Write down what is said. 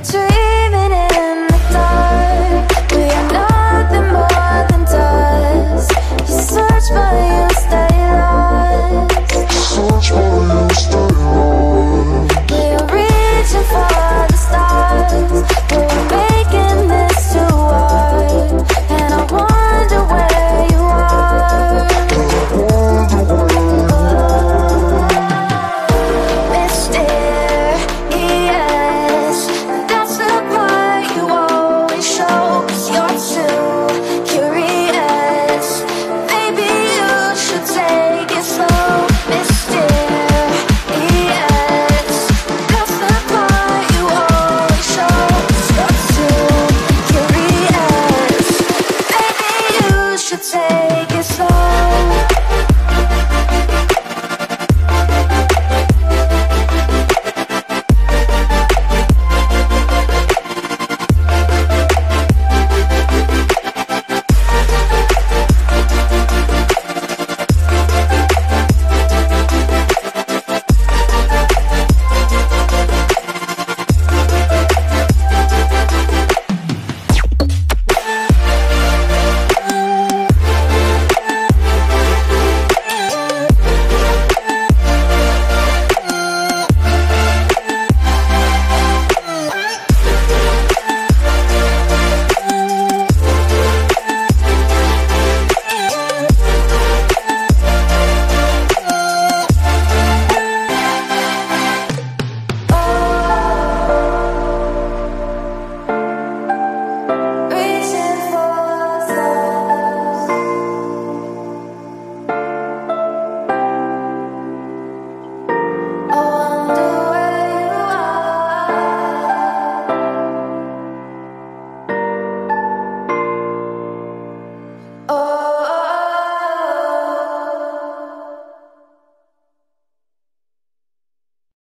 dream take it slow.